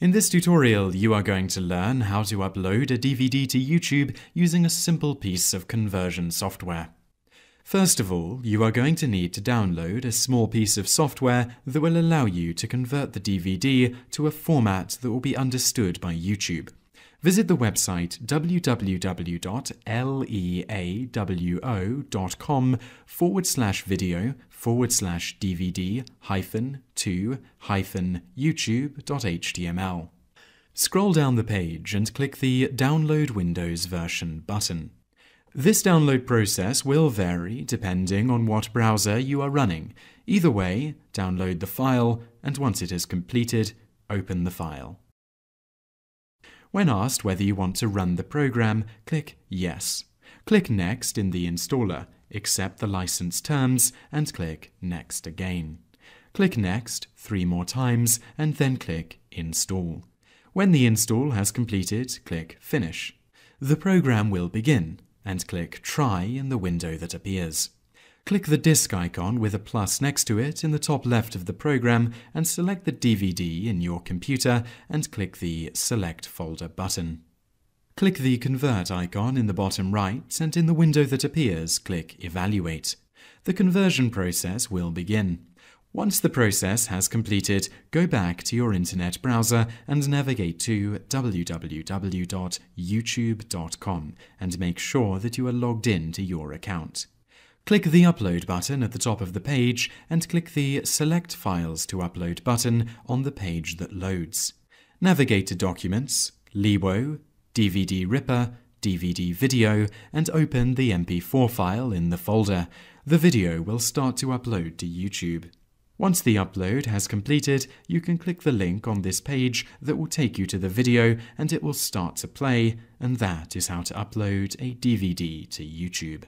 In this tutorial, you are going to learn how to upload a DVD to YouTube using a simple piece of conversion software. First of all, you are going to need to download a small piece of software that will allow you to convert the DVD to a format that will be understood by YouTube. Visit the website www.leawo.com forward slash video forward slash DVD hyphen 2 hyphen YouTube.html. Scroll down the page and click the Download Windows version button. This download process will vary depending on what browser you are running. Either way, download the file and once it is completed, open the file. When asked whether you want to run the program, click Yes. Click Next in the installer, accept the license terms, and click Next again. Click Next three more times, and then click Install. When the install has completed, click Finish. The program will begin, and click Try in the window that appears. Click the disk icon with a plus next to it in the top left of the program and select the DVD in your computer and click the Select Folder button. Click the Convert icon in the bottom right and in the window that appears, click Evaluate. The conversion process will begin. Once the process has completed, go back to your internet browser and navigate to www.youtube.com and make sure that you are logged in to your account. Click the Upload button at the top of the page and click the Select Files to Upload button on the page that loads. Navigate to Documents, Leawo, DVD Ripper, DVD Video, and open the MP4 file in the folder. The video will start to upload to YouTube. Once the upload has completed, you can click the link on this page that will take you to the video and it will start to play, and that is how to upload a DVD to YouTube.